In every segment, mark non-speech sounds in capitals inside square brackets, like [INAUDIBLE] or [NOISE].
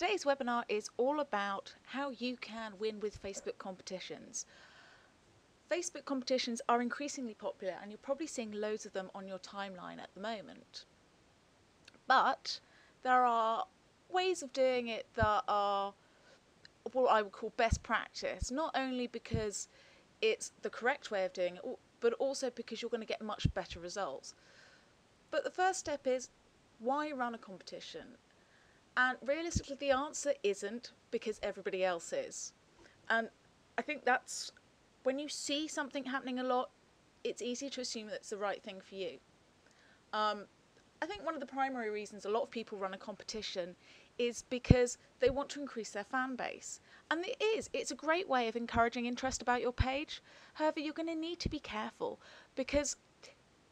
Today's webinar is all about how you can win with Facebook competitions. Facebook competitions are increasingly popular and you're probably seeing loads of them on your timeline at the moment. But there are ways of doing it that are what I would call best practice, not only because it's the correct way of doing it, but also because you're going to get much better results. But the first step is why run a competition? And realistically, the answer isn't because everybody else is. And I think that's when you see something happening a lot, it's easy to assume that it's the right thing for you. Um, I think one of the primary reasons a lot of people run a competition is because they want to increase their fan base. And it is, it's a great way of encouraging interest about your page. However, you're going to need to be careful because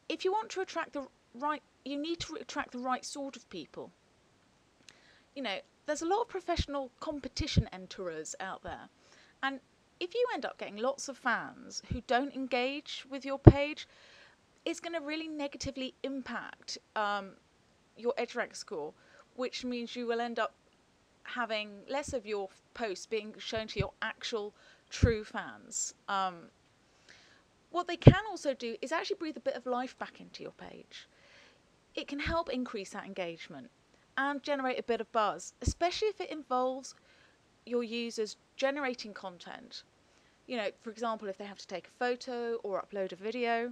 if you want to attract the right, you need to attract the right sort of people. You know, there's a lot of professional competition enterers out there. And if you end up getting lots of fans who don't engage with your page, it's going to really negatively impact um, your EdgeRank score, which means you will end up having less of your posts being shown to your actual true fans. Um, what they can also do is actually breathe a bit of life back into your page. It can help increase that engagement and generate a bit of buzz, especially if it involves your users generating content. You know, for example, if they have to take a photo or upload a video.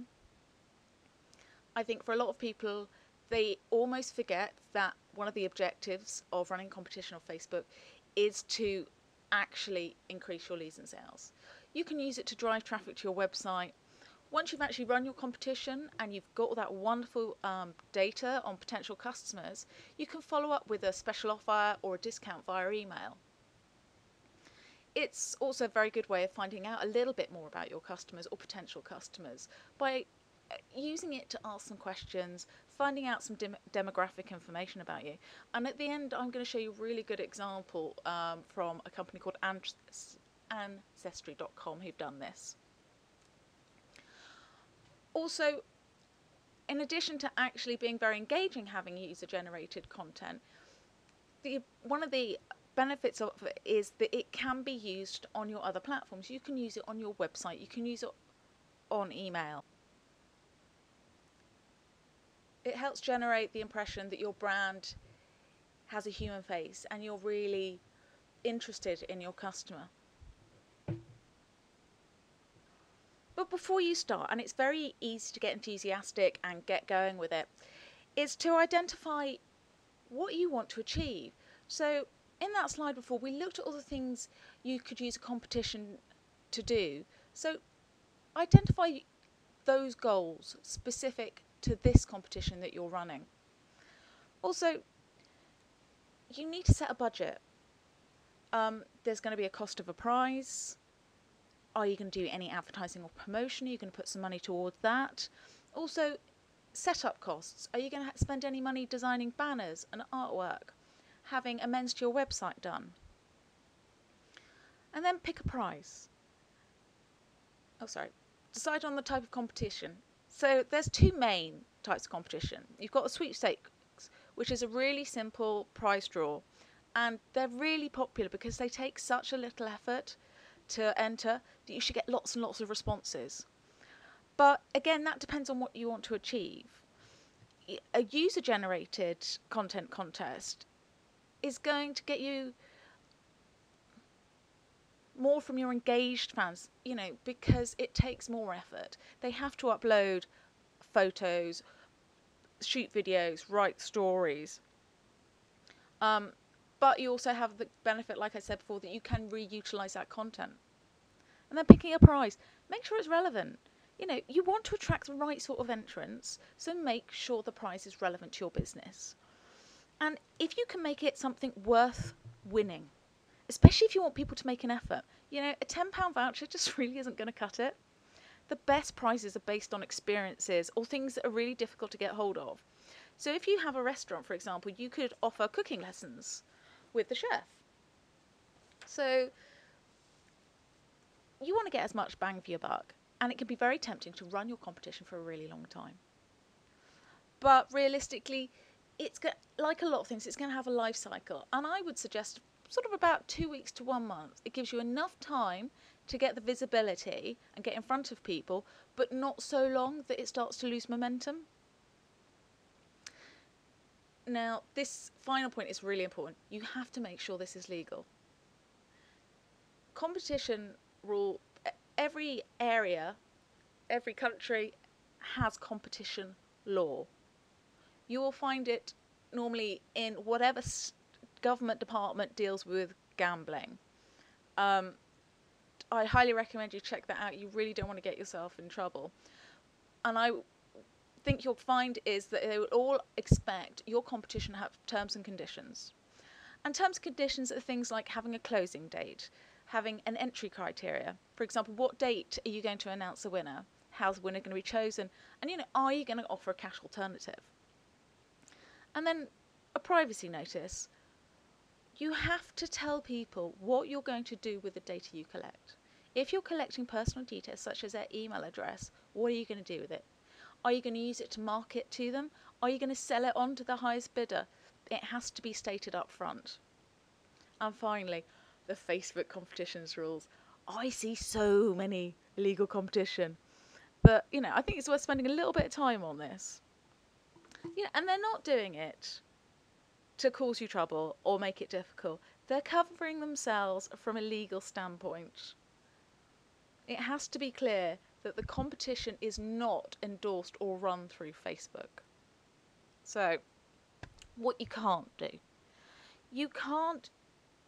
I think for a lot of people, they almost forget that one of the objectives of running competition on Facebook is to actually increase your leads and sales. You can use it to drive traffic to your website. Once you've actually run your competition and you've got all that wonderful um, data on potential customers, you can follow up with a special offer or a discount via email. It's also a very good way of finding out a little bit more about your customers or potential customers by uh, using it to ask some questions, finding out some dem demographic information about you. And at the end, I'm going to show you a really good example um, from a company called Ancestry.com who've done this. Also, in addition to actually being very engaging having user-generated content, the, one of the benefits of it is that it can be used on your other platforms. You can use it on your website, you can use it on email. It helps generate the impression that your brand has a human face and you're really interested in your customer. Before you start, and it's very easy to get enthusiastic and get going with it, is to identify what you want to achieve. So in that slide before, we looked at all the things you could use a competition to do. So identify those goals specific to this competition that you're running. Also, you need to set a budget. Um, there's going to be a cost of a prize. Are you going to do any advertising or promotion? Are you going to put some money towards that? Also, setup costs. Are you going to spend any money designing banners and artwork? having amends to your website done. And then pick a prize. Oh, sorry. Decide on the type of competition. So there's two main types of competition. You've got a sweepstakes, which is a really simple prize draw. And they're really popular because they take such a little effort to enter that you should get lots and lots of responses. But again, that depends on what you want to achieve. A user generated content contest is going to get you more from your engaged fans, you know, because it takes more effort. They have to upload photos, shoot videos, write stories. Um, but you also have the benefit, like I said before, that you can reutilize that content. And then picking a prize, make sure it's relevant. You know, you want to attract the right sort of entrants, so make sure the prize is relevant to your business. And if you can make it something worth winning, especially if you want people to make an effort, you know, a £10 voucher [LAUGHS] just really isn't going to cut it. The best prizes are based on experiences or things that are really difficult to get hold of. So if you have a restaurant, for example, you could offer cooking lessons with the chef. So you want to get as much bang for your buck, and it can be very tempting to run your competition for a really long time. But realistically, it's go- like a lot of things, it's going to have a life cycle. And I would suggest sort of about two weeks to one month. It gives you enough time to get the visibility and get in front of people, but not so long that it starts to lose momentum. Now, this final point is really important. You have to make sure this is legal. Competition rule, every area, every country has competition law. You will find it normally in whatever government department deals with gambling. Um, I highly recommend you check that out. You really don't want to get yourself in trouble. And I think you'll find is that they would all expect your competition to have terms and conditions. And terms and conditions are things like having a closing date, having an entry criteria. For example, what date are you going to announce a winner? How's the winner going to be chosen? And you know, are you going to offer a cash alternative? And then a privacy notice. You have to tell people what you're going to do with the data you collect. If you're collecting personal details such as their email address, what are you going to do with it? Are you going to use it to market to them? Are you going to sell it on to the highest bidder? It has to be stated up front. And finally, the Facebook competitions rules. I see so many illegal competition But, you know, I think it's worth spending a little bit of time on this. You know, and they're not doing it to cause you trouble or make it difficult. They're covering themselves from a legal standpoint. It has to be clear that the competition is not endorsed or run through Facebook. So, what you can't do, you can't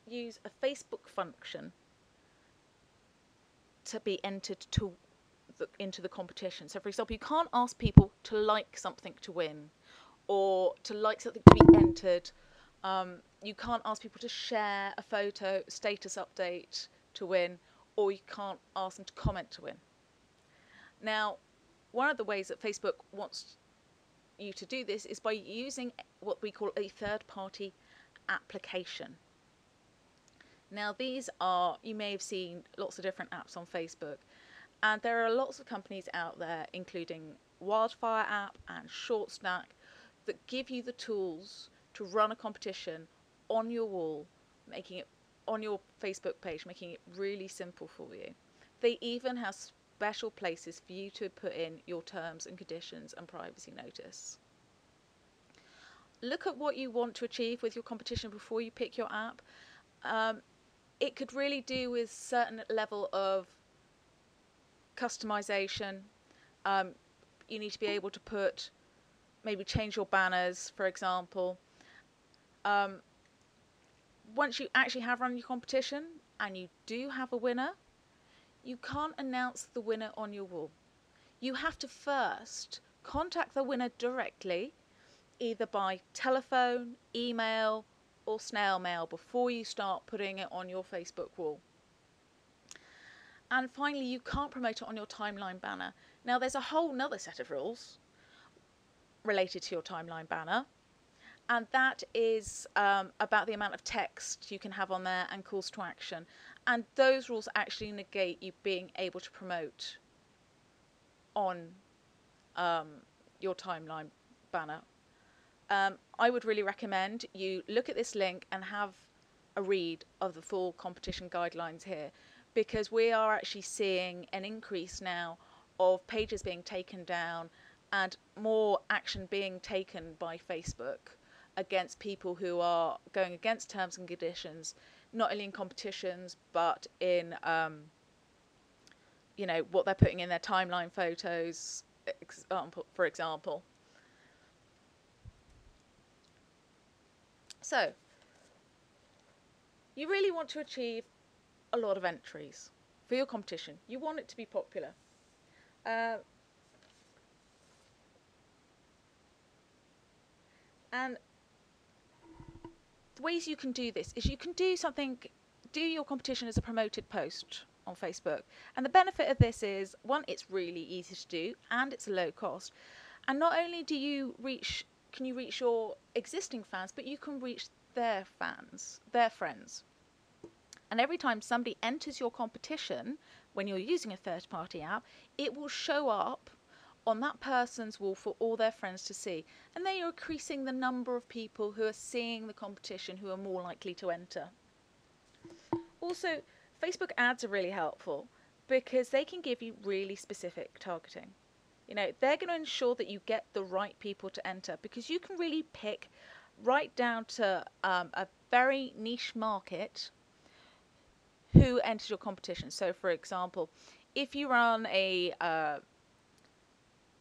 use a Facebook function to be entered to the, into the competition. So, for example, you can't ask people to like something to win, or to like something to be entered. Um, you can't ask people to share a photo, status update to win, or you can't ask them to comment to win. Now, one of the ways that Facebook wants you to do this is by using what we call a third party application. Now, these are, you may have seen lots of different apps on Facebook, and there are lots of companies out there, including Wildfire app and ShortStack, that give you the tools to run a competition on your wall, making it on your Facebook page, making it really simple for you. They even have special places for you to put in your terms and conditions and privacy notice. Look at what you want to achieve with your competition before you pick your app. Um, it could really do with certain level of customization. Um, you need to be able to put, maybe change your banners, for example. Um, once you actually have run your competition and you do have a winner, you can't announce the winner on your wall. You have to first contact the winner directly, either by telephone, email, or snail mail before you start putting it on your Facebook wall. And finally, you can't promote it on your timeline banner. Now, there's a whole nother set of rules related to your timeline banner, and that is um, about the amount of text you can have on there and calls to action and those rules actually negate you being able to promote on um, your timeline banner. Um, I would really recommend you look at this link and have a read of the full competition guidelines here because we are actually seeing an increase now of pages being taken down and more action being taken by Facebook against people who are going against terms and conditions not only in competitions but in um, you know what they're putting in their timeline photos example for example so you really want to achieve a lot of entries for your competition you want it to be popular uh, and the ways you can do this is you can do something, do your competition as a promoted post on Facebook. And the benefit of this is one, it's really easy to do and it's a low cost. And not only do you reach, can you reach your existing fans, but you can reach their fans, their friends. And every time somebody enters your competition, when you're using a third party app, it will show up on that person's wall for all their friends to see. And they are increasing the number of people who are seeing the competition who are more likely to enter. Also, Facebook ads are really helpful because they can give you really specific targeting. You know, they're going to ensure that you get the right people to enter because you can really pick right down to um, a very niche market who enters your competition. So, for example, if you run a uh,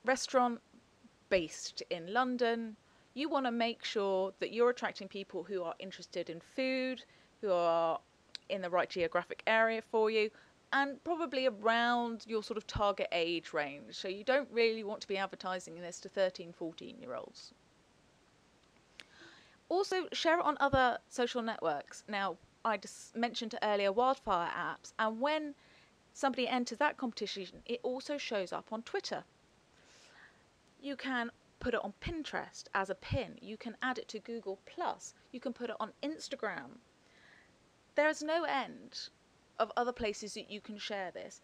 restaurant based in London, you want to make sure that you're attracting people who are interested in food, who are in the right geographic area for you, and probably around your sort of target age range. So you don't really want to be advertising this to 13, 14 year olds. Also, share it on other social networks. Now, I just mentioned earlier wildfire apps, and when somebody enters that competition, it also shows up on Twitter. You can put it on Pinterest as a pin. You can add it to Google Plus. You can put it on Instagram. There's no end of other places that you can share this.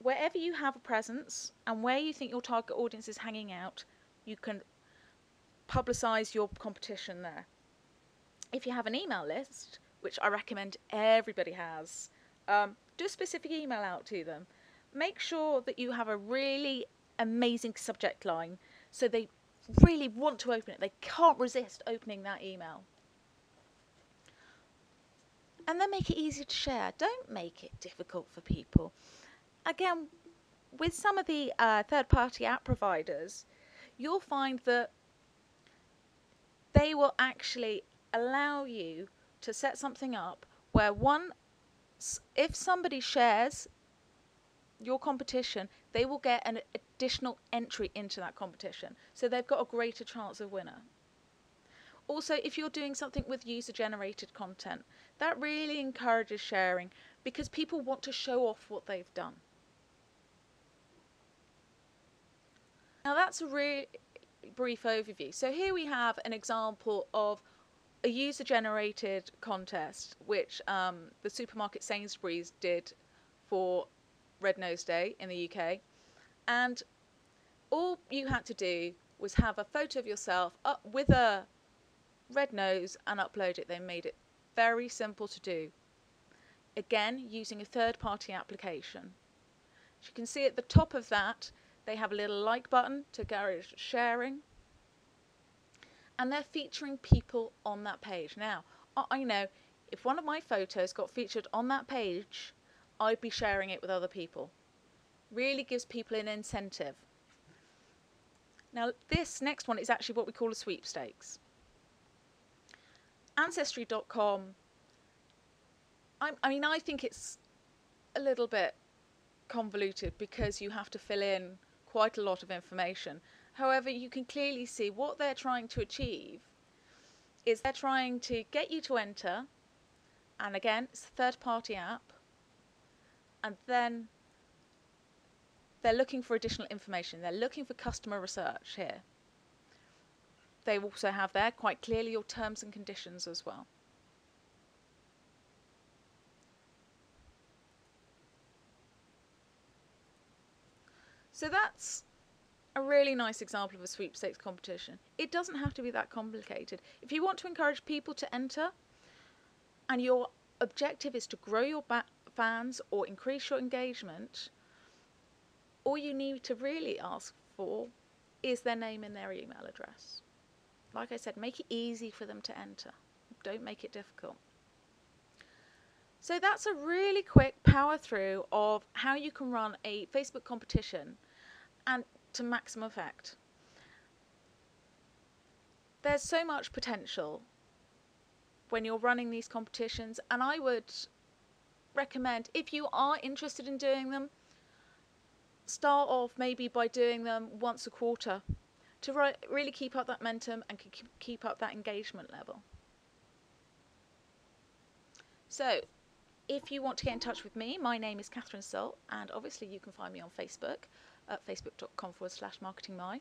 Wherever you have a presence and where you think your target audience is hanging out, you can publicize your competition there. If you have an email list, which I recommend everybody has, um, do a specific email out to them. Make sure that you have a really amazing subject line so they really want to open it. They can't resist opening that email. And then make it easy to share. Don't make it difficult for people. Again, with some of the uh, third party app providers, you'll find that they will actually allow you to set something up where one if somebody shares your competition, they will get an additional entry into that competition. So they've got a greater chance of winner. Also, if you're doing something with user generated content, that really encourages sharing because people want to show off what they've done. Now that's a really brief overview. So here we have an example of a user generated contest which um, the supermarket Sainsbury's did for Red Nose Day in the UK. And all you had to do was have a photo of yourself up with a red nose and upload it. They made it very simple to do. Again, using a third party application. As you can see at the top of that, they have a little like button to encourage sharing and they're featuring people on that page. Now, I know if one of my photos got featured on that page, I'd be sharing it with other people. Really gives people an incentive. Now, this next one is actually what we call a sweepstakes. Ancestry.com, I, I mean, I think it's a little bit convoluted because you have to fill in quite a lot of information. However, you can clearly see what they're trying to achieve is they're trying to get you to enter, and again, it's a third party app, and then they're looking for additional information. They're looking for customer research here. They also have there quite clearly your terms and conditions as well. So that's a really nice example of a sweepstakes competition. It doesn't have to be that complicated. If you want to encourage people to enter and your objective is to grow your fans or increase your engagement, all you need to really ask for is their name and their email address. Like I said, make it easy for them to enter. Don't make it difficult. So that's a really quick power through of how you can run a Facebook competition and to maximum effect. There's so much potential when you're running these competitions, and I would recommend if you are interested in doing them, start off maybe by doing them once a quarter to re really keep up that momentum and keep up that engagement level. So, if you want to get in touch with me, my name is Katherine Salt, and obviously you can find me on Facebook at facebook.com forward slash marketingmy.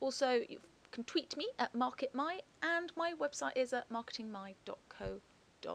Also, you can tweet me at marketmy, and my website is at marketingmy.co.uk.